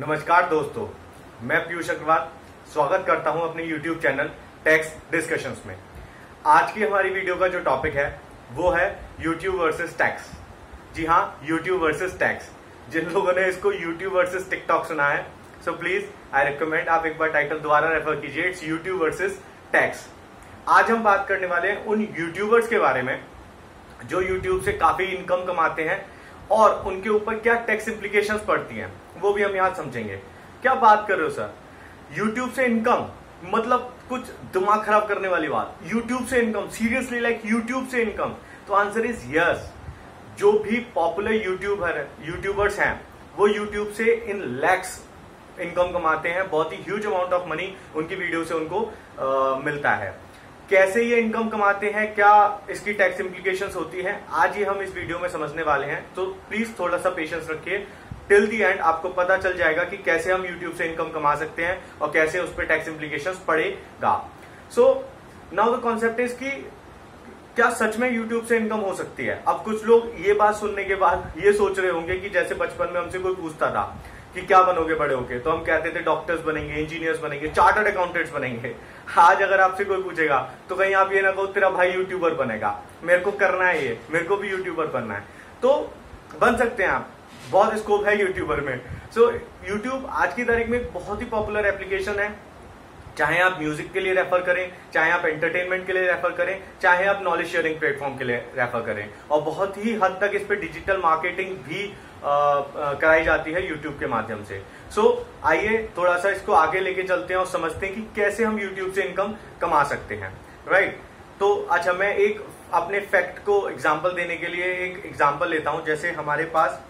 नमस्कार दोस्तों, मैं पीयूष अग्रवाल स्वागत करता हूँ अपने YouTube चैनल टैक्स डिस्कशंस में। आज की हमारी वीडियो का जो टॉपिक है, वो है YouTube वर्सेस टैक्स जी हाँ YouTube वर्सेस टैक्स जिन लोगों ने इसको YouTube वर्सेस टिकटॉक सुना है सो प्लीज़ आई रिकमेंड आप एक बार टाइटल द्वारा रेफर कीजिए। इट्स YouTube वर्सेस टैक्स आज हम बात करने वाले हैं उन यूट्यूबर्स के बारे में, जो यूट्यूब से काफ़ी इनकम कमाते हैं और उनके ऊपर क्या टैक्स इंप्लीकेशंस पड़ती हैं वो भी हम यहाँ समझेंगे। क्या बात कर रहे हो सर यूट्यूब से इनकम मतलब कुछ दिमाग खराब करने वाली बात। यूट्यूब से इनकम सीरियसली लाइक यूट्यूब से इनकम तो आंसर इज़ यस जो भी पॉपुलर यूट्यूबर यूट्यूबर्स हैं वो यूट्यूब से इन लैक्स इनकम कमाते हैं। बहुत ही ह्यूज अमाउंट ऑफ़ मनी उनकी वीडियो से उनको आ, मिलता है। कैसे ये इनकम कमाते हैं, क्या इसकी टैक्स इम्प्लीकेशन होती है, आज ही हम इस वीडियो में समझने वाले हैं। तो प्लीज़ थोड़ा सा पेशेंस रखिए। टिल दी एंड आपको पता चल जाएगा कि कैसे हम यूट्यूब से इनकम कमा सकते हैं और कैसे उस पर टैक्स इम्प्लीकेशन पड़ेगा। So now the concept is कि क्या सच में यूट्यूब से इनकम हो सकती है? अब कुछ लोग ये बात सुनने के बाद ये सोच रहे होंगे कि जैसे बचपन में हमसे कोई पूछता था कि क्या बनोगे बड़े होके? तो हम कहते थे डॉक्टर्स बनेंगे इंजीनियर्स बनेंगे चार्टर्ड अकाउंटेंट्स बनेंगे। आज अगर आपसे कोई पूछेगा तो कहीं आप ये ना कहो तेरा भाई यूट्यूबर बनेगा। मेरे को करना है ये मेरे को भी यूट्यूबर बनना है। तो बन सकते हैं आप। बहुत स्कोप है यूट्यूबर में। सो so, यूट्यूब आज की तारीख में बहुत ही पॉपुलर एप्लीकेशन है। चाहे आप म्यूज़िक के लिए रेफर करें चाहे आप एंटरटेनमेंट के लिए रेफर करें चाहे आप नॉलेज शेयरिंग प्लेटफॉर्म के लिए रेफर करें। और बहुत ही हद तक इस पर डिजिटल मार्केटिंग भी कराई जाती है यूट्यूब के माध्यम से। सो so, आइए थोड़ा सा इसको आगे लेके चलते हैं और समझते हैं कि कैसे हम यूट्यूब से इनकम कमा सकते हैं। Right right? तो अच्छा मैं एक अपने फैक्ट को एग्ज़ाम्पल देने के लिए एक एग्ज़ाम्पल लेता हूँ। जैसे हमारे पास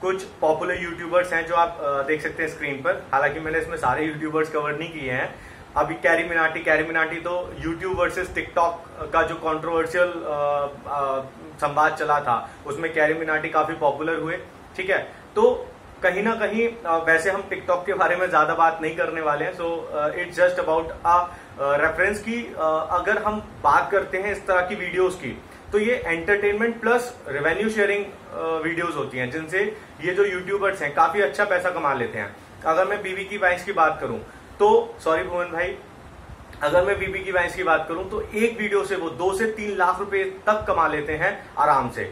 कुछ पॉपुलर यूट्यूबर्स हैं जो आप देख सकते हैं स्क्रीन पर। हालाँकि मैंने इसमें सारे यूट्यूबर्स कवर नहीं किए हैं। अभी कैरी मिनाटी कैरी मिनाटी तो यूट्यूब वर्सेस टिकटॉक का जो कंट्रोवर्शियल संवाद चला था उसमें कैरी मिनाटी काफ़ी पॉपुलर हुए। ठीक है? तो कहीं ना कहीं वैसे हम टिकटॉक के बारे में ज़्यादा बात नहीं करने वाले हैं so it's just about a reference की अगर हम बात करते हैं इस तरह की वीडियोस की तो ये entertainment plus revenue sharing videos होती हैं, जिनसे ये जो यूट्यूबर्स हैं, काफ़ी अच्छा पैसा कमा लेते हैं। अगर मैं बीबी की वाइस की बात करूँ तो सॉरी भुवन भाई, अगर मैं बीबी की वाइस की बात करूँ तो एक वीडियो से वो दो से तीन लाख रुपए तक कमा लेते हैं आराम से।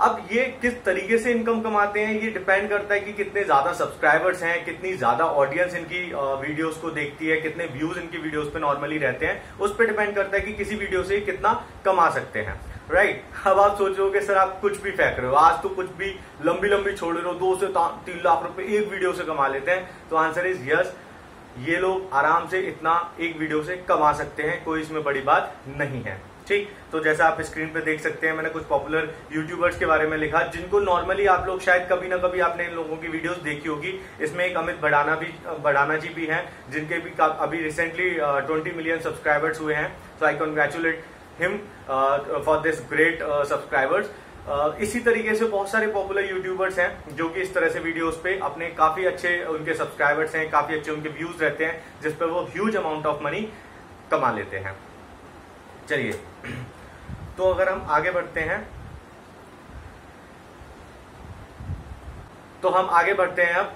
अब ये किस तरीके से इनकम कमाते हैं, ये डिपेंड करता है कि कितने ज़्यादा सब्सक्राइबर्स हैं, कितनी ज़्यादा ऑडियंस इनकी वीडियोस को देखती है, कितने व्यूज़ इनकी वीडियोस पे नॉर्मली रहते हैं, उस पर डिपेंड करता है कि किसी वीडियो से कितना कमा सकते हैं राइट right? अब आप सोच रहे हो कि सर आप कुछ भी फेंक रहे हो, आज तो कुछ भी लंबी लंबी छोड़ रहे हो, दो से तीन लाख रुपए एक वीडियो से कमा लेते हैं तो आंसर इज़ यस ये लोग आराम से इतना एक वीडियो से कमा सकते हैं, कोई इसमें बड़ी बात नहीं है ठीक? तो जैसा आप स्क्रीन पे देख सकते हैं, मैंने कुछ पॉपुलर यूट्यूबर्स के बारे में लिखा, जिनको नॉर्मली आप लोग शायद कभी ना कभी आपने इन लोगों की वीडियोस देखी होगी। इसमें एक अमित बढ़ाना भी बढ़ाना जी भी हैं, जिनके भी अभी रिसेंटली ट्वेंटी मिलियन सब्सक्राइबर्स हुए हैं। So I congratulate him for this great subscribers इसी तरीके से बहुत सारे पॉपुलर यूट्यूबर्स हैं, जो कि इस तरह से वीडियोस पे अपने काफ़ी अच्छे उनके सब्सक्राइबर्स हैं, काफ़ी अच्छे उनके व्यूज़ रहते हैं, जिस पर वो ह्यूज अमाउंट ऑफ़ मनी कमा लेते हैं। चलिए। तो अगर हम आगे बढ़ते हैं तो हम आगे बढ़ते हैं अब।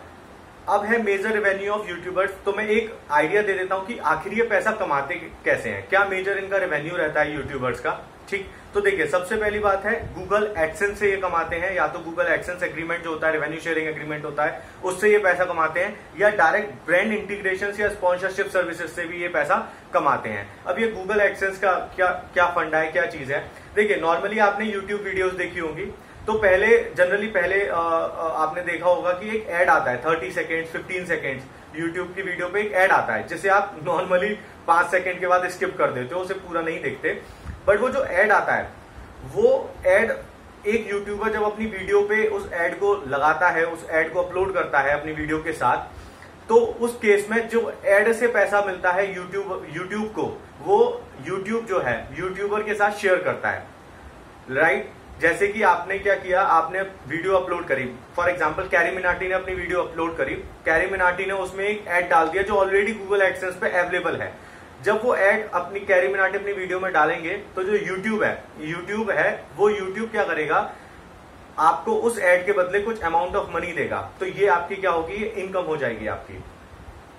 अब है मेजर रेवेन्यू ऑफ़ यूट्यूबर्स तो मैं एक आइडिया दे देता हूँ कि आखिर ये पैसा कमाते कैसे हैं? क्या मेजर इनका रेवेन्यू रहता है यूट्यूबर्स का? ठीक तो देखिए सबसे पहली बात है गूगल एडसेंस से ये कमाते हैं या तो गूगल एडसेंस एग्रीमेंट जो होता है रेवेन्यू शेयरिंग एग्रीमेंट होता है उससे ये पैसा कमाते हैं या डायरेक्ट ब्रांड इंटीग्रेशन या स्पॉन्सरशिप सर्विसेज़ से भी ये पैसा कमाते हैं। अब ये गूगल एडसेंस का क्या क्या फंडा है क्या चीज़ है? देखिए नॉर्मली आपने यूट्यूब वीडियोज़ देखी होंगी तो पहले जनरली पहले आ, आपने देखा होगा कि एक एड आता है thirty second fifteen second YouTube की वीडियो पे एक एड आता है जिसे आप नॉर्मली पाँच सेकेंड के बाद स्किप कर देते हो उसे पूरा नहीं देखते। बट वो जो एड आता है, वो एड एक यूट्यूबर जब अपनी वीडियो पे उस एड को लगाता है, उस एड को अपलोड करता है अपनी वीडियो के साथ तो उस केस में जो एड से पैसा मिलता है यूट्यूब यूट्यूब को, वो यूट्यूब जो है यूट्यूबर के साथ शेयर करता है। Right right? जैसे कि आपने क्या किया, आपने वीडियो अपलोड करी। फॉर एग्ज़ाम्पल कैरी मिनाटी ने अपनी वीडियो अपलोड करी। कैरी मिनाटी ने उसमें एक एड डाल दिया जो ऑलरेडी गूगल एक्सेस पे अवेलेबल है। जब वो एड अपनी कैरी मिनाटी अपनी वीडियो में डालेंगे तो जो यूट्यूब है यूट्यूब है, वो यूट्यूब क्या करेगा? आपको उस एड के बदले कुछ अमाउंट ऑफ़ मनी देगा। तो ये आपकी क्या होगी? इनकम हो जाएगी आपकी।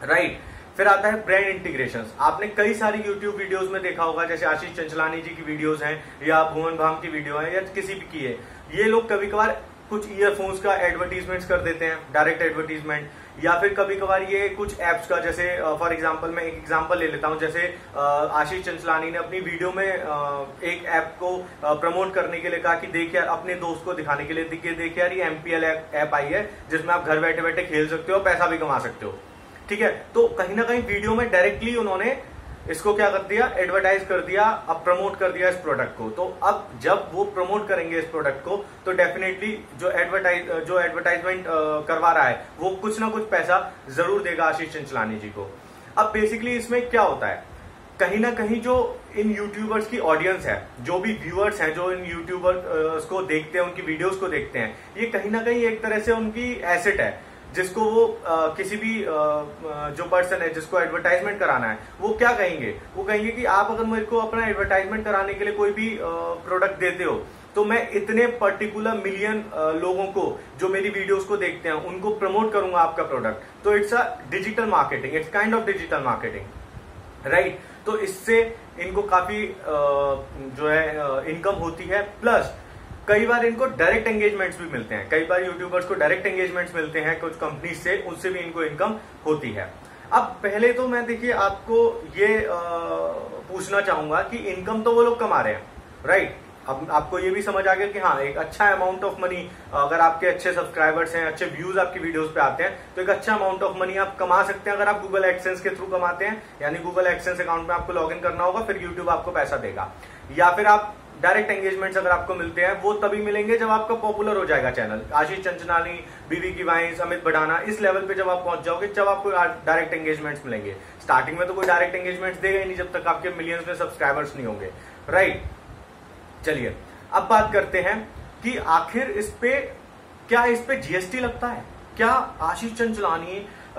Right right. फिर आता है ब्रांड इंटीग्रेशन आपने कई सारी यूट्यूब वीडियोस में देखा होगा, जैसे आशीष चंचलानी जी की वीडियोस हैं, या भुवन भाम की वीडियो है, या किसी भी की है। ये लोग कभी कभार कुछ ईयरफोन्स का एडवर्टीजमेंट कर देते हैं डायरेक्ट एडवर्टीजमेंट या फिर कभी कभार ये कुछ एप्स का, जैसे फॉर एग्जांपल मैं एक एग्जांपल ले लेता हूँ, जैसे आशीष चंचलानी ने अपनी वीडियो में एक ऐप को प्रमोट करने के लिए कहा कि देख यार, अपने दोस्त को दिखाने के लिए देखिए देख यार, ये एमपीएल ऐप आई है, जिसमें आप घर बैठे बैठे खेल सकते हो, पैसा भी कमा सकते हो। ठीक है? तो कहीं ना कहीं वीडियो में डायरेक्टली उन्होंने इसको क्या कर दिया? एडवर्टाइज कर दिया, अब प्रमोट कर दिया इस प्रोडक्ट को। तो अब जब वो प्रमोट करेंगे इस प्रोडक्ट को तो डेफिनेटली जो एडवर्टाइज जो एडवर्टाइजमेंट करवा रहा है, वो कुछ ना कुछ पैसा ज़रूर देगा आशीष चंचलानी जी को। अब बेसिकली इसमें क्या होता है? कहीं ना कहीं जो इन यूट्यूबर्स की ऑडियंस है, जो भी व्यूअर्स हैं, जो इन यूट्यूबर्स को देखते हैं, उनकी वीडियोस को देखते हैं, ये कहीं ना कहीं एक तरह से उनकी एसेट है। जिसको वो आ, किसी भी आ, जो पर्सन है जिसको एडवर्टाइजमेंट कराना है वो क्या कहेंगे? वो कहेंगे कि आप अगर मेरे को अपना एडवर्टाइजमेंट कराने के लिए कोई भी प्रोडक्ट देते हो तो मैं इतने पर्टिकुलर मिलियन लोगों को जो मेरी वीडियोस को देखते हैं उनको प्रमोट करूँगा आपका प्रोडक्ट तो it's a digital marketing it's kind of digital marketing right तो इससे इनको काफ़ी जो है इनकम होती है. प्लस कई बार इनको डायरेक्ट एंगेजमेंट्स भी मिलते हैं। कई बार यूट्यूबर्स को डायरेक्ट एंगेजमेंट्स मिलते हैं कुछ कंपनी से उससे भी इनको इनकम होती है। अब पहले तो मैं देखिए आपको ये आ, पूछना चाहूँगा कि इनकम तो वो लोग कमा रहे हैं राइट अब आपको ये भी समझ आ गया कि हाँ एक अच्छा अमाउंट ऑफ़ मनी अगर आपके अच्छे सब्सक्राइबर्स हैं अच्छे व्यूज़ आपकी वीडियोस पे आते हैं तो एक अच्छा अमाउंट ऑफ़ मनी आप कमा सकते हैं अगर आप गूगल एक्सेंस के थ्रू कमाते हैं। यानी गूगल एक्सेंस अकाउंट में आपको लॉग इन करना होगा फिर यूट्यूब आपको पैसा देगा। या फिर आप डायरेक्ट एंगेजमेंट्स अगर आपको मिलते हैं, वो तभी मिलेंगे जब आपका पॉपुलर हो जाएगा चैनल आशीष चंचनानी बीवी की वाइंस अमित बडाना इस लेवल पे जब आप पहुँच जाओगे जब आपको डायरेक्ट एंगेजमेंट्स मिलेंगे। स्टार्टिंग में तो कोई डायरेक्ट एंगेजमेंट्स देगा ही नहीं जब तक आपके मिलियंस में सब्सक्राइबर्स नहीं होंगे। राइट चलिए, अब बात करते हैं कि आखिर इस पे क्या इस पे जीएसटी लगता है? क्या आशीष चंचलानी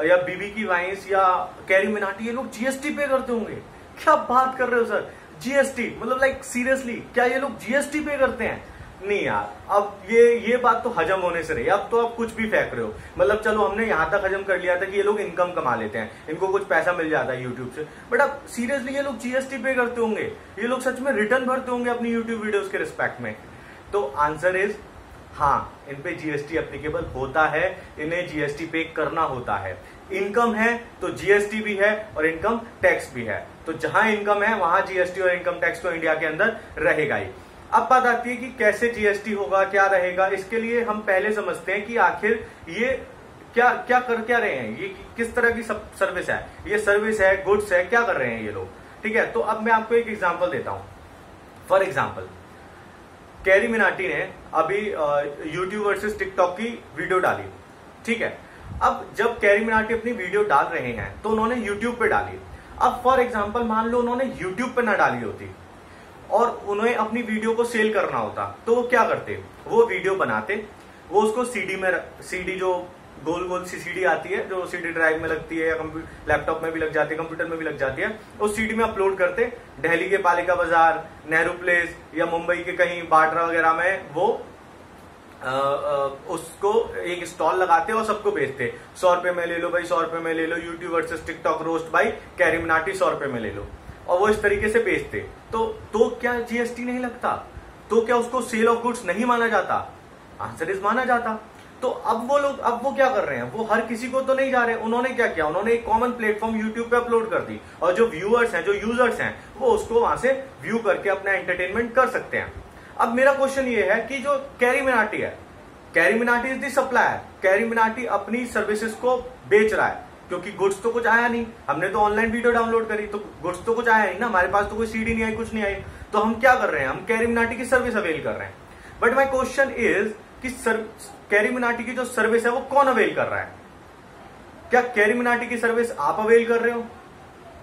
या बीबी की वाइंस या कैरी मिनाटी ये लोग जीएसटी पे करते होंगे? क्या बात कर रहे हो सर जीएसटी मतलब लाइक सीरियसली क्या ये लोग जीएसटी पे करते हैं? नहीं यार, अब ये ये बात तो हजम होने से रही। अब तो आप कुछ भी फेंक रहे हो। मतलब चलो हमने यहाँ तक हजम कर लिया था कि ये लोग इनकम कमा लेते हैं। इनको कुछ पैसा मिल जाता है यूट्यूब से। बट अब सीरियसली ये लोग जीएसटी पे करते होंगे? ये लोग सच में रिटर्न भरते होंगे अपनी यूट्यूब वीडियोस के रिस्पेक्ट में? तो आंसर इज़ हाँ इन पे जीएसटी अप्लीकेबल होता है। इन्हें जीएसटी पे करना होता है। इनकम है तो जीएसटी भी है और इनकम टैक्स भी है। तो जहाँ इनकम है, वहाँ जीएसटी और इनकम टैक्स तो इंडिया के अंदर रहेगा ही। अब बात आती है कि कैसे जीएसटी होगा, क्या रहेगा, इसके लिए हम पहले समझते हैं कि आखिर ये क्या क्या कर क्या रहे हैं, ये किस तरह की सर्विस है, ये सर्विस है गुड्स है, क्या कर रहे हैं ये लोग? ठीक है तो अब मैं आपको एक एग्ज़ाम्पल देता हूँ। फॉर एग्ज़ाम्पल कैरी मिनाटी ने अभी यूट्यूब वर्सेस टिकटॉक की वीडियो डाली। ठीक है, अब जब कैरी मिनाटी अपनी वीडियो डाल रहे हैं तो उन्होंने यूट्यूब पे डाली। अब फॉर एग्ज़ाम्पल मान लो उन्होंने यूट्यूब पे ना डाली होती और उन्हें अपनी वीडियो को सेल करना होता तो वो क्या करते? वो वीडियो बनाते, वो उसको सीडी में सीडी जो गोल गोल सी सीडी आती है, जो सीडी ड्राइव में लगती है या लैपटॉप में भी लग जाती है कंप्यूटर में भी लग जाती है, उस सीडी में अपलोड करते दिल्ली के पालिका बाज़ार नेहरू प्लेस या मुंबई के कहीं बाड्रा वगैरह में वो उसको एक स्टॉल लगाते और सबको बेचते सौ रुपए में ले लो भाई, सौ रुपए में ले लो। यूट्यूब वर्सेस टिकटॉक रोस्ट भाई कैरिमनाटी सौ रुपए में ले लो। और वो इस तरीके से बेचते तो तो क्या जीएसटी नहीं लगता? तो क्या उसको सेल ऑफ़ गुड्स नहीं माना जाता? आंसर इज़ माना जाता। तो अब वो लोग, अब वो क्या कर रहे हैं? वो हर किसी को तो नहीं जा रहे। उन्होंने क्या किया? उन्होंने एक कॉमन प्लेटफॉर्म यूट्यूब पे अपलोड कर दी। और जो व्यूअर्स हैं, जो यूज़र्स हैं, वो उसको वहाँ से व्यू करके अपना एंटरटेनमेंट कर सकते हैं। अब मेरा क्वेश्चन ये है कि जो कैरी मिनाटी है Carry Minati is the supplier Carry Minati अपनी सर्विसेज़ को बेच रहा है, क्योंकि गुड्स तो कुछ आया नहीं। हमने तो ऑनलाइन वीडियो डाउनलोड करी तो गुड्स तो कुछ आया नहीं ना। हमारे पास तो कोई सीडी नहीं आई, कुछ नहीं आई। तो हम क्या कर रहे हैं? हम कैरी मिनाटी की सर्विस अवेल कर रहे हैं। बट माई क्वेश्चन इज़ कि कैरी मिनाटी की जो सर्विस है, वो कौन अवेल कर रहा है? क्या कैरी मिनाटी की सर्विस आप अवेल कर रहे हो?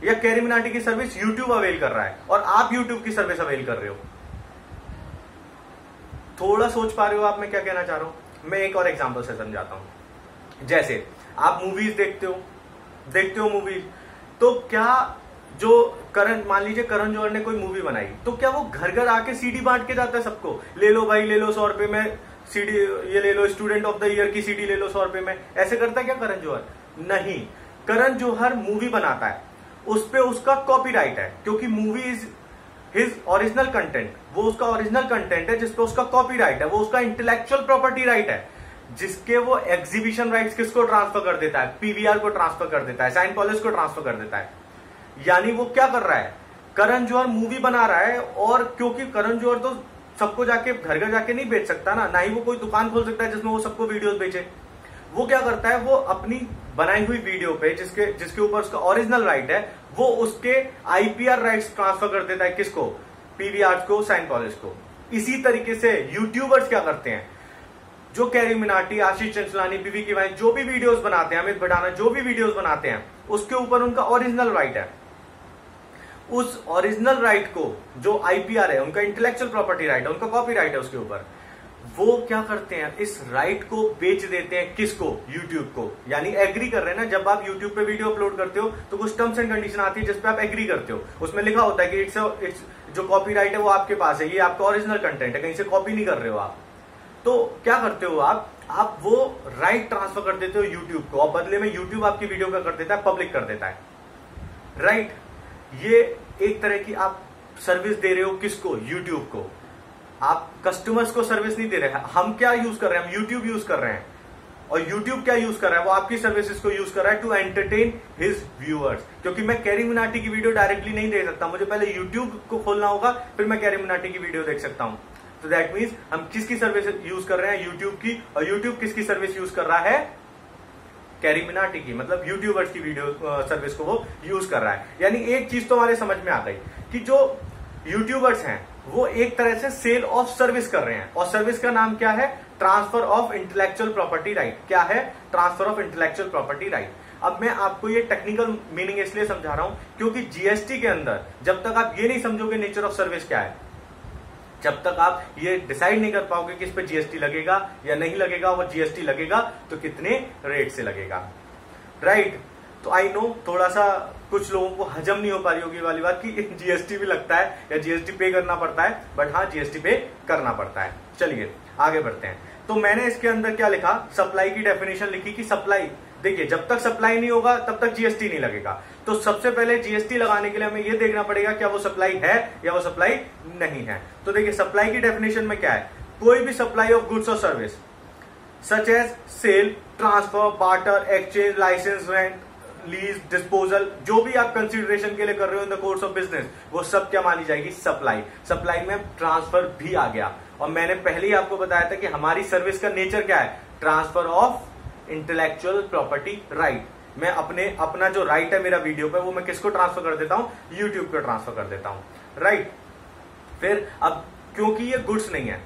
या कैरी मिनाटी की सर्विस यूट्यूब अवेल कर रहा है? और आप यूट्यूब की सर्विस अवेल कर रहे हो? थोड़ा सोच पा रहे हो आप, मैं क्या कहना चाह रहा हूँ? मैं एक और एग्ज़ाम्पल से समझाता हूँ। जैसे, आप मूवीज़ देखते हो देखते हो मूवीज़ तो क्या जो करण, मान लीजिए करण जौहर ने कोई मूवी बनाई तो क्या वो घर घर आके सीडी बांट के जाता है सबको? ले लो भाई, ले लो सौ रुपए, में सीडी ये ले लो स्टूडेंट ऑफ़ द ईयर की सीडी ले लो सौ रुपए में। ऐसे करता है क्या करण जौहर? नहीं। करण जौहर मूवी बनाता है। उस पर उसका कॉपीराइट है, क्योंकि movie is his original content वो उसका ओरिजिनल कंटेंट है जिसपे उसका कॉपीराइट है, वो उसका इंटेलेक्चुअल प्रॉपर्टी राइट है, जिसके वो एग्जीबिशन राइट्स किसको ट्रांसफ़र कर देता है? पीवीआर को ट्रांसफ़र कर देता है साइन कॉलेज को ट्रांसफ़र कर देता है। यानी वो क्या कर रहा है? करण जौहर मूवी बना रहा है और क्योंकि करण जौहर तो सबको जाके, घर घर जाके नहीं बेच सकता ना ना ही वो कोई दुकान खोल सकता है जिसमें वो सबको वीडियोस बेचे। वो क्या करता है, वो अपनी बनाई हुई वीडियो पे, जिसके जिसके ऊपर उसका ओरिजिनल राइट है, वो उसके आईपीआर राइट्स ट्रांसफ़र कर देता है किसको? पीवीआर को साइन कॉलेज को। इसी तरीके से यूट्यूबर्स क्या करते हैं? जो कैरी मिनाटी आशीष चंचलानी बीवी की वाइन जो भी वीडियोस बनाते हैं अमित भटाना जो भी वीडियोस बनाते हैं, उसके ऊपर उनका ओरिजिनल राइट है। उस ओरिजिनल राइट को, जो आईपीआर है, उनका इंटेलेक्चुअल प्रॉपर्टी राइट है, उनका कॉपी राइट है उसके ऊपर। वो क्या करते हैं? इस राइट को बेच देते हैं किसको? यूट्यूब को। यानी एग्री कर रहे हैं ना, जब आप यूट्यूब पे वीडियो अपलोड करते हो तो कुछ टर्म्स एंड कंडीशन आती है जिसपे आप एग्री करते हो। उसमें लिखा होता है कि इट्स इट्स जो कॉपी राइट है वो आपके पास है, ये आपका ओरिजिनल कंटेंट है, कहीं से कॉपी नहीं कर रहे हो आप। तो क्या करते हो आप? आप वो राइट ट्रांसफ़र कर देते हो यूट्यूब को। और बदले में यूट्यूब आपकी वीडियो का कर देता है? पब्लिक कर देता है। राइट ये एक तरह की आप सर्विस दे रहे हो किसको? यूट्यूब को। आप कस्टमर्स को सर्विस नहीं दे रहे हैं। हम क्या यूज़ कर रहे हैं? हम यूट्यूब यूज़ कर रहे हैं। और यूट्यूब क्या यूज़ कर रहा है? वो आपकी सर्विसेज़ को यूज़ कर रहा है टू एंटरटेन हिज व्यूअर्स क्योंकि मैं कैरी मिनाटी की वीडियो डायरेक्टली नहीं देख सकता। मुझे पहले यूट्यूब को खोलना होगा, फिर मैं कैरी मिनाटी की वीडियो देख सकता हूँ। तो दैट मीन्स हम किसकी सर्विस यूज़ कर रहे हैं? यूट्यूब की। और यूट्यूब किसकी सर्विस यूज़ कर रहा है? कैरी मिनाटी की। मतलब यूट्यूबर्स की वीडियो सर्विस को वो यूज़ कर रहा है। यानी एक चीज़ तो हमारे समझ में आ गई कि जो यूट्यूबर्स हैं वो एक तरह से सेल ऑफ़ सर्विस कर रहे हैं। और सर्विस का नाम क्या है? Transfer of intellectual property right क्या है? Transfer of intellectual property right अब मैं आपको ये टेक्निकल मीनिंग इसलिए समझा रहा हूँ, क्योंकि जीएसटी के अंदर जब तक आप ये नहीं समझोगे नेचर ऑफ़ सर्विस क्या है, जब तक आप ये डिसाइड नहीं कर पाओगे कि इस पर जीएसटी लगेगा या नहीं लगेगा, और जीएसटी लगेगा तो कितने रेट से लगेगा। राइट तो आई नो थोड़ा सा कुछ लोगों को हजम नहीं हो पा रही होगी वाली बात कि जीएसटी भी लगता है या जीएसटी पे करना पड़ता है बट हाँ जीएसटी पे करना पड़ता है। चलिए, आगे बढ़ते हैं। तो मैंने इसके अंदर क्या लिखा? सप्लाई की डेफिनेशन लिखी कि सप्लाई देखिए, जब तक सप्लाई नहीं होगा, तब तक जीएसटी नहीं लगेगा। तो सबसे पहले जीएसटी लगाने के लिए हमें यह देखना पड़ेगा, क्या वो सप्लाई है या वो सप्लाई नहीं है। तो देखिए सप्लाई की डेफिनेशन में क्या है? कोई भी सप्लाई ऑफ़ गुड्स और service such as sale transfer barter exchange licence rent lease disposal जो भी आप कंसिडरेशन के लिए कर रहे हो in the course of business वो सब क्या मानी जाएगी? सप्लाई सप्लाई में ट्रांसफ़र भी आ गया। और मैंने पहले ही आपको बताया था कि हमारी सर्विस का नेचर क्या है? Transfer of intellectual property right मैं अपने, अपना जो राइट है मेरा वीडियो पे, वो मैं किसको ट्रांसफ़र कर देता हूँ? यूट्यूब को ट्रांसफ़र कर देता हूँ। Right right. फिर अब, क्योंकि ये गुड्स नहीं है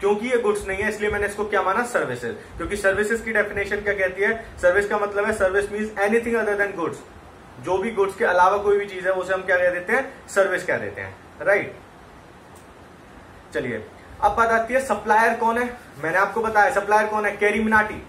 क्योंकि ये गुड्स नहीं है, इसलिए मैंने इसको क्या माना? सर्विसेज़ क्योंकि सर्विसेज़ की डेफिनेशन क्या कहती है? सर्विस का मतलब है service means anything other than goods जो भी गुड्स के अलावा कोई भी चीज़ है, उसे हम क्या कह देते हैं? सर्विस कह देते हैं. राइट चलिए, अब बात आती है सप्लायर कौन है? मैंने आपको बताया सप्लायर कौन है? कैरी मिनाटी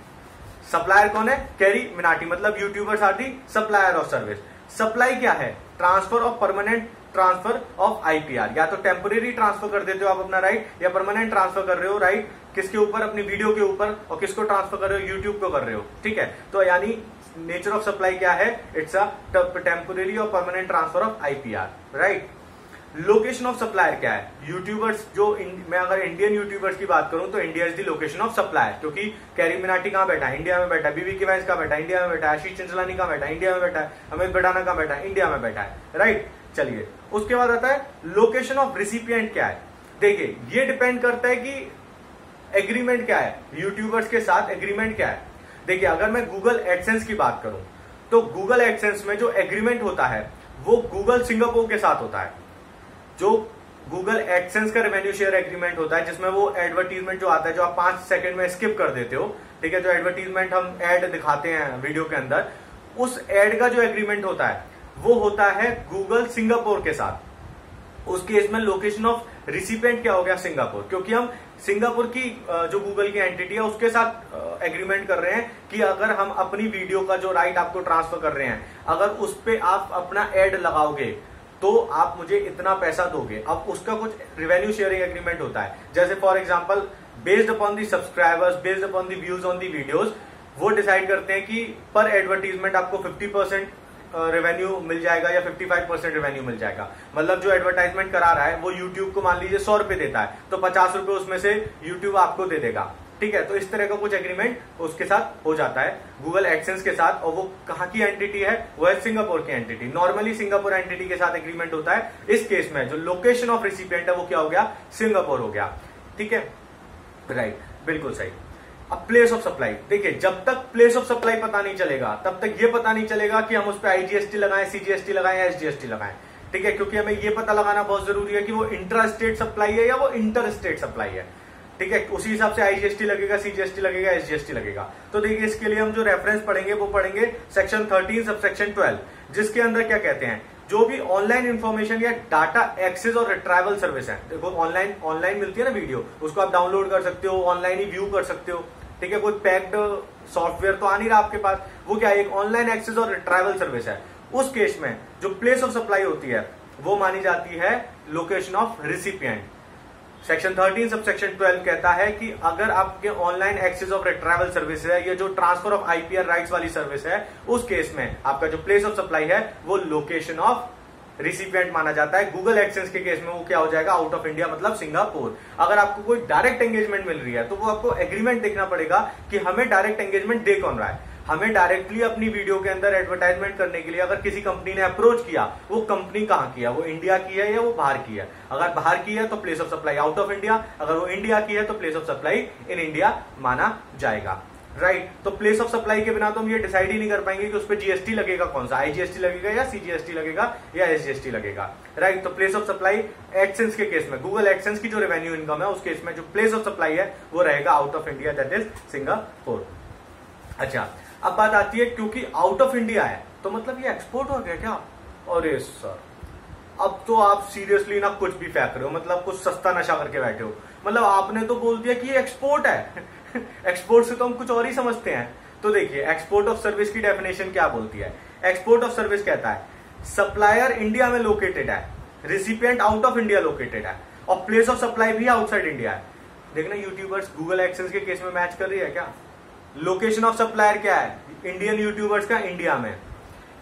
सप्लायर कौन है? कैरी मिनाटी मतलब YouTubers are the supplier of service supply क्या है? Transfer of permanent transfer of IPR या तो टेम्पोरेरी ट्रांसफ़र कर देते हो आप अपना राइट या परमानेंट ट्रांसफ़र कर रहे हो राइट किसके ऊपर? अपनी वीडियो के ऊपर। और किसको ट्रांसफ़र कर रहे हो? यूट्यूब को कर रहे हो, ठीक है? तो यानी नेचर ऑफ़ सप्लाई क्या है? इट्स अ टेम्पोरेरी और permanent transfer of IPR right location of supplier क्या है? यूट्यूबर्स जो मैं अगर इंडियन यूट्यूबर्स की बात करूँ तो India is the location of supplier क्योंकि कैरी मिनाटी कहाँ बैठा है? इंडिया में बैठा है। बीबी की वाइस कहाँ बैठा है? इंडिया में बैठा है। आशीष चंचलानी कहाँ बैठा है? इंडिया में बैठा है। अमित बडाना कहाँ बैठा है? इंडिया में बैठा है राइट चलिए उसके बाद आता है लोकेशन ऑफ़ रिसिपियंट क्या है? देखिए, ये डिपेंड करता है कि एग्रीमेंट क्या है? यूट्यूबर्स के साथ एग्रीमेंट क्या है? देखिए, अगर मैं गूगल एडसेंस की बात करूँ तो गूगल एडसेंस में जो एग्रीमेंट होता है, वो गूगल सिंगापुर के साथ होता है। जो गूगल एडसेंस का रेवेन्यू शेयर एग्रीमेंट होता है, जिसमें वो एडवर्टीजमेंट जो आता है, जो आप पाँच सेकंड में स्किप कर देते हो, ठीक है, जो एडवर्टीजमेंट हम एड दिखाते हैं वीडियो के अंदर, उस एड का जो एग्रीमेंट होता है वो होता है गूगल सिंगापुर के साथ। उस केस में लोकेशन ऑफ़ रिसिपेंट क्या हो गया? सिंगापुर। क्योंकि हम सिंगापुर की जो गूगल की एंटिटी है, उसके साथ एग्रीमेंट कर रहे हैं कि अगर हम अपनी वीडियो का जो राइट आपको ट्रांसफ़र कर रहे हैं, अगर उस पर आप अपना एड लगाओगे तो आप मुझे इतना पैसा दोगे। अब उसका कुछ रिवेन्यू शेयरिंग एग्रीमेंट होता है। जैसे for example based upon the subscribers based upon the views on the videos वो डिसाइड करते हैं कि पर एडवर्टीजमेंट आपको 50 परसेंट रेवेन्यू मिल जाएगा या 55 परसेंट रेवेन्यू मिल जाएगा। मतलब जो एडवर्टाइजमेंट करा रहा है, वो यूट्यूब को मान लीजिए सौ रुपए देता है तो पचास रुपए उसमें से यूट्यूब आपको दे देगा। ठीक है? तो इस तरह का कुछ एग्रीमेंट उसके साथ हो जाता है गूगल एक्सेंस के साथ, और वो कहाँ की एंटिटी है? वो है सिंगापुर की एंटिटी नॉर्मली सिंगापुर एंटिटी के साथ एग्रीमेंट होता है। इस केस में जो लोकेशन ऑफ़ रिसिपियंट है, वो क्या हो गया? सिंगापुर हो गया। ठीक है? राइट बिल्कुल सही। अब प्लेस ऑफ़ सप्लाई देखिए, जब तक प्लेस ऑफ़ सप्लाई पता नहीं चलेगा, तब तक ये पता नहीं चलेगा कि हम उस पर आईजीएसटी लगाएँ सीजीएसटी लगाएँ एसजीएसटी लगाएँ। ठीक है? क्योंकि हमें ये पता लगाना बहुत ज़रूरी है कि वो इंटर स्टेट सप्लाई है या वो इंटर स्टेट सप्लाई है। ठीक है? उसी हिसाब से आईजीएसटी लगेगा सीजीएसटी लगेगा एसजीएसटी लगेगा। तो देखिए, इसके लिए हम जो रेफरेंस पढ़ेंगे, वो पढ़ेंगे section thirteen sub section twelve जिसके अंदर क्या कहते हैं? जो भी ऑनलाइन इन्फॉर्मेशन या डाटा एक्सेस और रिट्राइवल सर्विस है। देखो ऑनलाइन ऑनलाइन मिलती है ना वीडियो, उसको आप डाउनलोड कर सकते हो ऑनलाइन ही व्यू कर सकते हो। ठीक है कोई पैक्ड सॉफ्टवेयर तो आ नहीं रहा आपके पास। वो क्या एक ऑनलाइन एक्सेस और रिट्राइवल सर्विस है। उस केस में जो प्लेस ऑफ़ सप्लाई होती है, वो मानी जाती है location of recipient section 13 sub section 12 कहता है कि अगर आपके online access of travel service है, या जो ट्रांसफ़र ऑफ़ आईपीआर राइट्स वाली सर्विस है, उस केस में आपका जो प्लेस ऑफ़ सप्लाई है, वो लोकेशन ऑफ़ रिसिपियंट माना जाता है। गूगल एक्सेंस के केस में वो क्या हो जाएगा? आउट ऑफ़ इंडिया मतलब सिंगापुर अगर आपको कोई डायरेक्ट एंगेजमेंट मिल रही है तो वो आपको एग्रीमेंट देखना पड़ेगा कि हमें डायरेक्ट एंगेजमेंट दे कौन रहा है। हमें डायरेक्टली अपनी वीडियो के अंदर एडवर्टाइजमेंट करने के लिए अगर किसी कंपनी ने अप्रोच किया, वो कंपनी कहाँ की है? वो इंडिया की है या वो बाहर की है? अगर बाहर की है तो place of supply out of India अगर वो इंडिया की है तो place of supply in India माना जाएगा। राइट. तो प्लेस ऑफ़ सप्लाई के बिना तो हम ये डिसाइड ही नहीं कर पाएँगे कि उस पर जीएसटी लगेगा कौन सा। आईजीएसटी लगेगा या सीजीएसटी लगेगा या एसजीएसटी लगेगा। राइट. तो प्लेस ऑफ़ सप्लाई एक्सेंस के केस में। गूगल एक्सेंस की जो रेवेन्यू इनकम है, उस केस में जो प्लेस ऑफ़ सप्लाई है, वो रहेगा out of India that is Singapore अच्छा अब बात आती है क्योंकि आउट ऑफ़ इंडिया है तो मतलब ये एक्सपोर्ट हो गया क्या? अरे सर अब तो आप सीरियसली ना कुछ भी फेंक रहे हो मतलब कुछ सस्ता नशा करके बैठे हो। मतलब आपने तो बोल दिया कि ये एक्सपोर्ट है। एक्सपोर्ट से तो हम कुछ और ही समझते हैं। तो देखिए एक्सपोर्ट ऑफ़ सर्विस की डेफिनेशन क्या बोलती है? एक्सपोर्ट ऑफ़ सर्विस कहता है सप्लायर इंडिया में लोकेटेड है। Recipient out of India located है। और प्लेस ऑफ़ सप्लाई भी आउटसाइड इंडिया है। देखना यूट्यूबर्स गूगल एक्सेंस के केस में मैच कर रही है क्या? लोकेशन ऑफ़ सप्लायर क्या है? इंडियन यूट्यूबर्स का इंडिया में।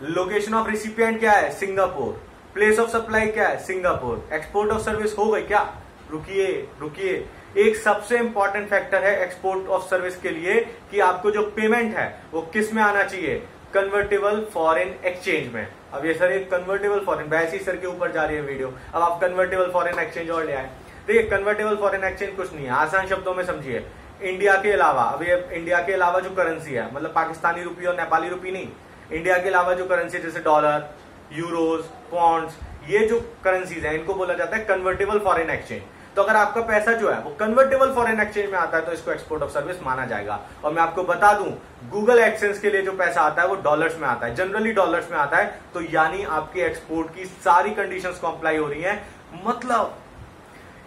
लोकेशन ऑफ़ रिसिपियंट क्या है? सिंगापुर प्लेस ऑफ़ सप्लाई क्या है? सिंगापुर एक्सपोर्ट ऑफ़ सर्विस हो गई क्या? रुकिए रुकिए। एक सबसे इंपॉर्टेंट फैक्टर है एक्सपोर्ट ऑफ़ सर्विस के लिए कि आपको जो पेमेंट है, वो किसमें आना चाहिए? कन्वर्टेबल फॉरेन एक्सचेंज में। अब ये सर एक कन्वर्टेबल फॉरेन वैसे ही सर के ऊपर जा रही है वीडियो अब आप कन्वर्टेबल फॉरेन एक्सचेंज और ले आए। देखिए कन्वर्टेबल फॉरेन एक्सचेंज कुछ नहीं है। आसान शब्दों में समझिए। इंडिया के अलावा, अब ये इंडिया के अलावा जो करेंसी है मतलब पाकिस्तानी रुपी और नेपाली रुपी नहीं। इंडिया के अलावा जो करेंसी जैसे डॉलर यूरोज पॉन्ड्स ये जो करेंसीज है, इनको बोला जाता है कन्वर्टेबल फॉरेन एक्सचेंज तो अगर आपका पैसा जो है वो कन्वर्टेबल फॉरेन एक्सचेंज में आता है तो इसको एक्सपोर्ट ऑफ़ सर्विस माना जाएगा। और मैं आपको बता दूँ गूगल एक्सचेंज के लिए जो पैसा आता है, वो डॉलर्स में आता है। जनरली डॉलर्स में आता है तो यानी आपके एक्सपोर्ट की सारी कंडीशंस कंप्लाई हो रही है। मतलब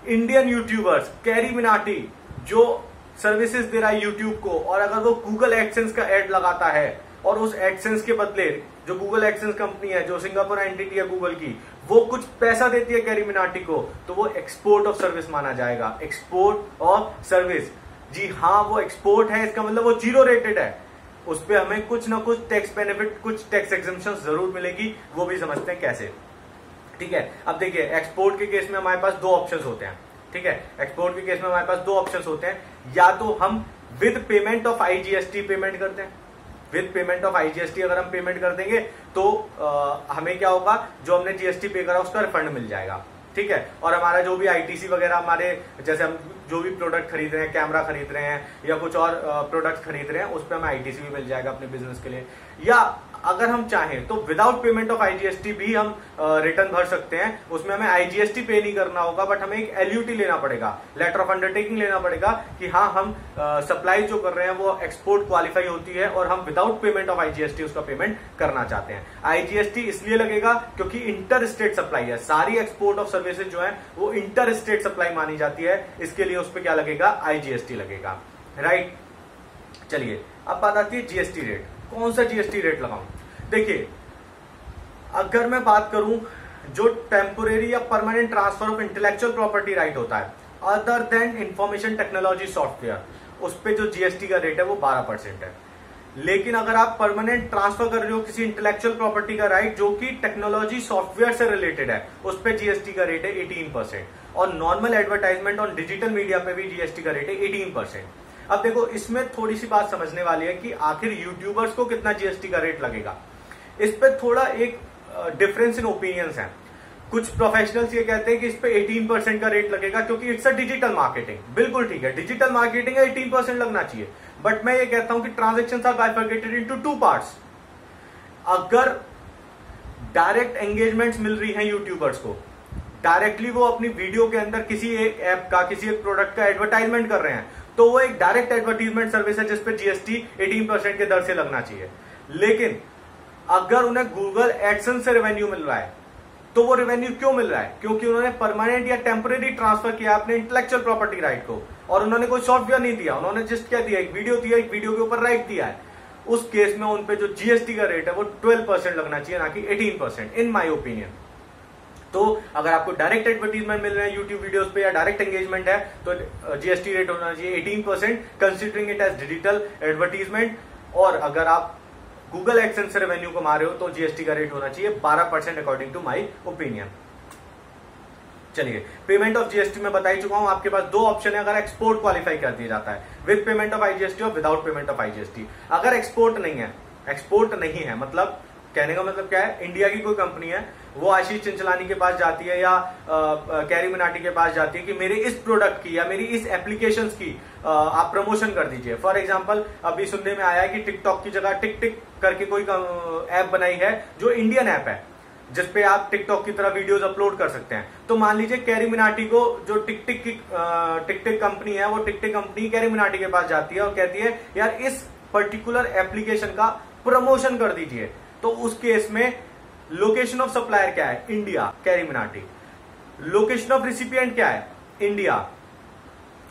इंडियन यूट्यूबर्स कैरी मिनाटी जो सर्विसेज़ दे रहा है यूट्यूब को, और अगर वो गूगल एक्सेंस का एड लगाता है, और उस एक्सेंस के बदले जो गूगल एक्सेंस कंपनी है, जो सिंगापुर एंटिटी है गूगल की वो कुछ पैसा देती है कैरी मिनाटी को तो वो एक्सपोर्ट ऑफ़ सर्विस माना जाएगा। एक्सपोर्ट ऑफ़ सर्विस जी हाँ वो एक्सपोर्ट है, इसका मतलब वो ज़ीरो रेटेड है। उस पर हमें कुछ ना कुछ टैक्स बेनिफिट कुछ टैक्स एग्जामेशन ज़रूर मिलेगी, वो भी समझते हैं कैसे। ठीक है? अब देखिए एक्सपोर्ट के केस में हमारे पास दो ऑप्शंस होते हैं। ठीक है? एक्सपोर्ट के केस में हमारे पास दो ऑप्शंस होते हैं। या तो हम with payment of IGST payment करते हैं। विद पेमेंट ऑफ़ आईजीएसटी अगर हम पेमेंट कर देंगे तो आ, हमें क्या होगा? जो हमने जीएसटी पे करा उसका रिफंड मिल जाएगा। ठीक है? और हमारा जो भी आईटीसी वगैरह हमारे जैसे हम जो भी प्रोडक्ट खरीद रहे हैं कैमरा खरीद रहे हैं या कुछ और प्रोडक्ट खरीद रहे हैं उस पर हमें आईटीसी भी मिल जाएगा अपने बिज़नेस के लिए। या अगर हम चाहें तो विदाउट पेमेंट ऑफ़ आईजीएसटी भी हम रिटर्न भर सकते हैं। उसमें हमें आईजीएसटी पे नहीं करना होगा बट हमें एक एलयूटी लेना पड़ेगा। लेटर ऑफ़ अंडरटेकिंग लेना पड़ेगा कि हाँ हम सप्लाई जो कर रहे हैं, वो एक्सपोर्ट क्वालिफाई होती है और हम विदाउट पेमेंट ऑफ़ आईजीएसटी उसका पेमेंट करना चाहते हैं। आईजीएसटी इसलिए लगेगा क्योंकि इंटर स्टेट सप्लाई है। सारी एक्सपोर्ट ऑफ़ सर्विसेज़ जो है, वो इंटर स्टेट सप्लाई मानी जाती है। इसके लिए उस पर क्या लगेगा? आईजीएसटी लगेगा। राइट चलिए, अब बात आती है जीएसटी रेट कौन सा जीएसटी रेट लगाऊँ? देखिए, अगर मैं बात करूँ जो टेम्पोरेरी या permanent transfer of intellectual property right होता है other than information technology software उस पर जो जीएसटी का रेट है वो 12 परसेंट है। लेकिन अगर आप परमानेंट ट्रांसफ़र कर रहे हो किसी इंटेलेक्चुअल प्रॉपर्टी का राइट जो कि टेक्नोलॉजी सॉफ्टवेयर से रिलेटेड है, उस पर जीएसटी का रेट है 18 परसेंट और normal advertisement on digital media पे भी जीएसटी का रेट है 18 परसेंट। अब देखो, इसमें थोड़ी सी बात समझने वाली है कि आखिर यूट्यूबर्स को कितना जीएसटी का रेट लगेगा। इस पर थोड़ा एक डिफरेंस इन ओपिनियंस है। कुछ प्रोफेशनल्स ये कहते हैं कि इस पे 18 परसेंट का रेट लगेगा क्योंकि इट्स अ डिजिटल मार्केटिंग बिल्कुल ठीक है डिजिटल मार्केटिंग है 18 परसेंट लगना चाहिए। बट मैं ये कहता हूँ कि transaction are bifurcated into two parts अगर डायरेक्ट एंगेजमेंट्स मिल रही हैं यूट्यूबर्स को डायरेक्टली वो अपनी वीडियो के अंदर किसी एक ऐप का, किसी एक प्रोडक्ट का एडवर्टाइजमेंट कर रहे हैं तो वो एक डायरेक्ट एडवर्टीजमेंट सर्विस है जिसपे जीएसटी 18 परसेंट के दर से लगना चाहिए। लेकिन अगर उन्हें गूगल एडसन से रेवेन्यू मिल रहा है तो वो रेवेन्यू क्यों मिल रहा है? क्योंकि उन्होंने परमानेंट या टेम्परेरी ट्रांसफ़र किया अपने इंटेलेक्चुअल प्रॉपर्टी राइट को, और उन्होंने कोई सॉफ्टवेयर नहीं दिया। उन्होंने जस्ट क्या दिया? एक वीडियो दिया, एक वीडियो के ऊपर राइट दिया है। उस केस में उन पे जो जीएसटी का रेट है, वो 12 परसेंट लगना चाहिए, ना कि 18 परसेंट इन माई ओपिनियन तो अगर आपको डायरेक्ट एडवर्टीजमेंट मिल रहे हैं यूट्यूब वीडियोस पे या डायरेक्ट एंगेजमेंट है तो जीएसटी रेट होना चाहिए 18 percent considering it as digital advertisement और अगर आप गूगल एक्सेंस से रेवेन्यू कमा रहे हो तो जीएसटी का रेट होना चाहिए 12 percent according to my opinion चलिए पेमेंट ऑफ़ जीएसटी में बताई चुका हूँ, आपके पास दो ऑप्शन है, अगर एक्सपोर्ट क्वालिफाई कर दिया जाता है। विद पेमेंट ऑफ़ आईजीएसटी और विदाउट पेमेंट ऑफ़ आईजीएसटी अगर एक्सपोर्ट नहीं है एक्सपोर्ट नहीं है मतलब कहने का मतलब क्या है? इंडिया की कोई कंपनी है वो आशीष चिंचलानी के पास जाती है या कैरी मिनाटी के पास जाती है कि मेरे इस प्रोडक्ट की या मेरी इस एप्लीकेशन की आ, आप प्रमोशन कर दीजिए। फॉर एग्ज़ाम्पल अभी सुनने में आया है कि टिकटॉक की जगह टिक टिक करके कोई ऐप बनाई है जो इंडियन ऐप है जिसपे आप टिकटॉक की तरह वीडियोस अपलोड कर सकते हैं। तो मान लीजिए कैरी मिनाटी को जो टिक टिक की टिक टिक कंपनी है वो TikTok company Carry Minati के पास जाती है और कहती है यार इस पर्टिकुलर एप्लीकेशन का प्रमोशन कर दीजिए। तो उस केस में लोकेशन ऑफ़ सप्लायर क्या है? India Carry Minati location of recipient क्या है? इंडिया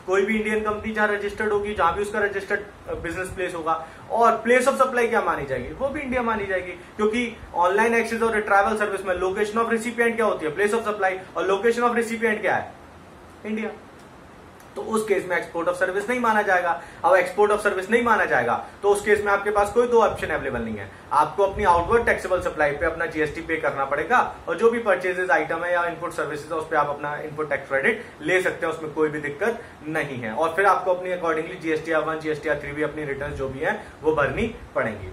कोई भी इंडियन कंपनी जहाँ रजिस्टर्ड होगी, जहाँ भी उसका रजिस्टर्ड बिज़नेस प्लेस होगा, और प्लेस ऑफ़ सप्लाई क्या मानी जाएगी? वो भी इंडिया मानी जाएगी, क्योंकि ऑनलाइन एक्सेस और ट्रैवल सर्विस में लोकेशन ऑफ़ रिसिपियंट क्या होती है? प्लेस ऑफ़ सप्लाई और लोकेशन ऑफ़ रिसिपियंट क्या है? इंडिया तो उस केस में एक्सपोर्ट ऑफ़ सर्विस नहीं माना जाएगा। अब एक्सपोर्ट ऑफ़ सर्विस नहीं माना जाएगा तो उस केस में आपके पास कोई दो ऑप्शन अवेलेबल नहीं है। आपको अपनी आउटवर्ड टैक्सेबल सप्लाई पे अपना जीएसटी पे करना पड़ेगा और जो भी परचेजेज आइटम है या इनपुट सर्विसेज़ है, उस पर आप अपना इनपुट टैक्स क्रेडिट ले सकते हैं, उसमें कोई भी दिक्कत नहीं है। और फिर आपको अपनी accordingly GST R one GST R three भी अपनी रिटर्न जो भी है, वो भरनी पड़ेगी।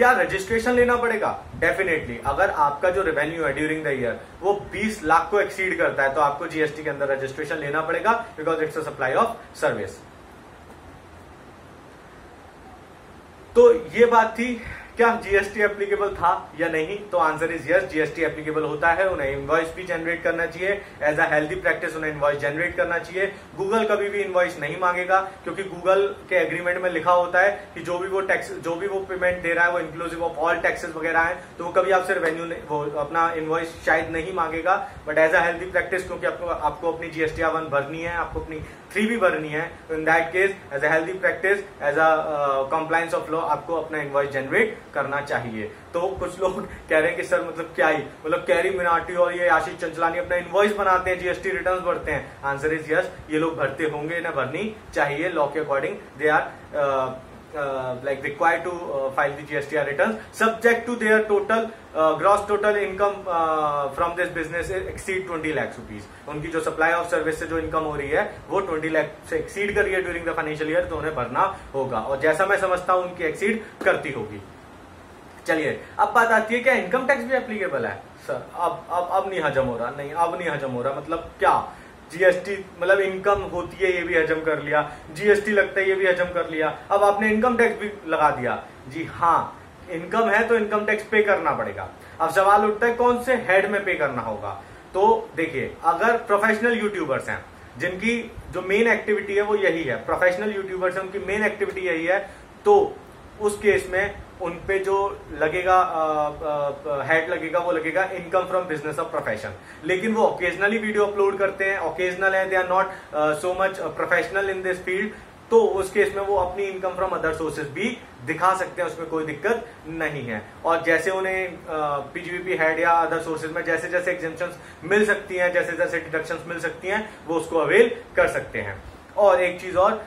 क्या रजिस्ट्रेशन लेना पड़ेगा? डेफिनेटली अगर आपका जो रेवेन्यू है ड्यूरिंग द ईयर वो 20 लाख को एक्सीड करता है तो आपको जीएसटी के अंदर रजिस्ट्रेशन लेना पड़ेगा because it's a supply of service तो ये बात थी क्या जीएसटी एप्लीकेबल था या नहीं? तो answer is yes GST applicable होता है, उन्हें इन्वॉइस भी जनरेट करना चाहिए। एज अ हेल्दी प्रैक्टिस उन्हें इन्वॉइस जनरेट करना चाहिए। गूगल कभी भी इन्वॉइस नहीं मांगेगा, क्योंकि गूगल के एग्रीमेंट में लिखा होता है कि जो भी वो टैक्स जो भी वो पेमेंट दे रहा है, वो इंक्लूसिव ऑफ़ ऑल टैक्सेस वगैरह है तो वो कभी आपसे रेवेन्यू वो अपना इन्वॉइस शायद नहीं मांगेगा। But as a healthy practice क्योंकि आपको आपको अपनी जीएसटी वन भरनी है, आपको अपनी थ्री भी भरनी है in that case as a healthy practice as a compliance of law आपको अपना इन्वॉइस जनरेट करना चाहिए। तो कुछ लोग कह रहे हैं कि सर मतलब क्या ही? मतलब कैरी मिनाटी और ये आशीष चंचलानी अपना इनवॉइस बनाते हैं जीएसटी रिटर्न भरते हैं। आंसर इज़ यस ये लोग भरते होंगे इन्हें भरनी चाहिए लॉ के according they are to uh, file the GSTR returns subject to their total uh, gross total income uh, from this business exceed 20 lakhs rupees. उनकी जो सप्लाई ऑफ़ सर्विस से जो इनकम हो रही है वो 20 लाख से एक्सीड कर रही है ड्यूरिंग द फाइनेंशियल ईयर तो उन्हें भरना होगा। और जैसा मैं समझता हूँ उनकी एक्सीड करती होगी। चलिए अब बात आती है क्या इनकम टैक्स भी एप्लीकेबल है? सर अब अब अब नहीं हजम हो रहा नहीं अब नहीं हजम हो रहा मतलब क्या? जीएसटी मतलब इनकम होती है ये भी हजम कर लिया। जीएसटी लगता है ये भी हजम कर लिया। अब आपने इनकम टैक्स भी लगा दिया। जी हाँ इनकम है तो इनकम टैक्स पे करना पड़ेगा। अब सवाल उठता है कौन से हेड में पे करना होगा? तो देखिए अगर प्रोफेशनल यूट्यूबर्स हैं जिनकी जो मेन एक्टिविटी है वो यही है। प्रोफेशनल यूट्यूबर्स हैं उनकी मेन एक्टिविटी यही है। तो उस केस में उन पे जो लगेगा हेड लगेगा, वो लगेगा income from business of profession लेकिन वो ओकेजनली वीडियो अपलोड करते हैं ओकेजनल है they are not so much professional in this field तो उस केस में वो अपनी इनकम फ्रॉम अदर सोर्सेज भी दिखा सकते हैं, उसमें कोई दिक्कत नहीं है। और जैसे उन्हें पीजीवीपी हेड या अदर सोर्सेज में जैसे जैसे एग्जामेशन मिल सकती हैं जैसे जैसे डिडक्शन मिल सकती हैं, वो उसको अवेल कर सकते हैं। और एक चीज़ और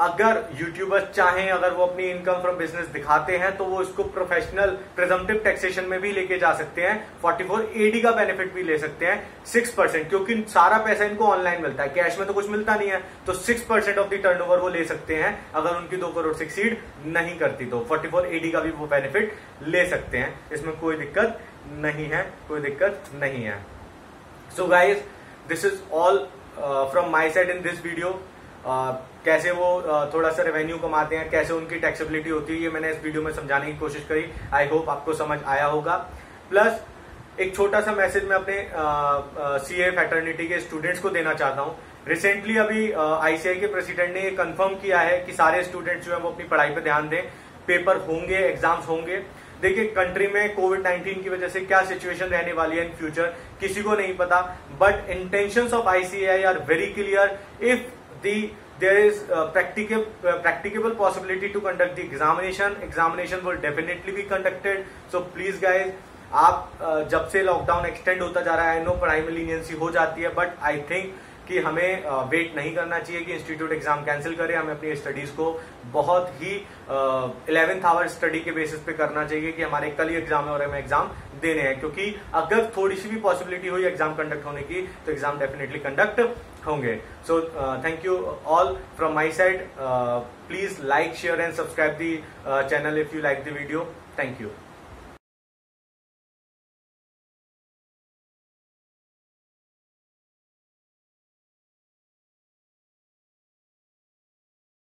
अगर यूट्यूबर्स चाहें, अगर वो अपनी इनकम फ्रॉम बिज़नेस दिखाते हैं तो वो इसको प्रोफेशनल प्रिजम्पटिव टैक्सेशन में भी लेके जा सकते हैं। 44 एडी का बेनिफिट भी ले सकते हैं। 6 परसेंट क्योंकि सारा पैसा इनको ऑनलाइन मिलता है। कैश में तो कुछ मिलता नहीं है। तो 6 परसेंट ऑफ़ द टर्नओवर वो ले सकते हैं, अगर उनकी दो करोड़ सक्सीड नहीं करती तो। 44 एडी का भी वो बेनिफिट ले सकते हैं। इसमें कोई दिक्कत नहीं है, कोई दिक्कत नहीं है। So guys this is all from my side in this video कैसे वो थोड़ा सा रेवेन्यू कमाते हैं, कैसे उनकी टैक्सेबिलिटी होती है, ये मैंने इस वीडियो में समझाने की कोशिश करी। आई होप आपको समझ आया होगा। प्लस एक छोटा सा मैसेज मैं अपने सी ए फैटर्निटी के स्टूडेंट्स को देना चाहता हूँ। रिसेंटली अभी आईसीआई के प्रेसिडेंट ने कंफर्म किया है कि सारे स्टूडेंट्स जो है वो अपनी पढ़ाई पर ध्यान दें। पेपर होंगे एग्ज़ाम्स होंगे। देखिए कंट्री में कोविड 19 की वजह से क्या सिचुएशन रहने वाली है इन फ्यूचर किसी को नहीं पता। But intention of ICI are very clear if the there is uh, practicable, uh, practicable possibility to conduct the examination examination will definitely be conducted so please guys आप uh, जब से lockdown extend होता जा रहा है no पढ़ाई में leniency हो जाती है बट आई थिंक कि हमें वेट नहीं करना चाहिए कि इंस्टीट्यूट एग्ज़ाम कैंसिल करे। हमें अपनी स्टडीज़ को बहुत ही इलेवेंथ आवर स्टडी के बेसिस पे करना चाहिए कि हमारे कल ही एग्ज़ाम है और हमें एग्ज़ाम देने हैं। क्योंकि अगर थोड़ी सी भी पॉसिबिलिटी हुई एग्ज़ाम कंडक्ट होने की तो एग्ज़ाम डेफिनेटली कंडक्ट होंगे। So thank you all from my side please like share and subscribe the channel if you like the video thank you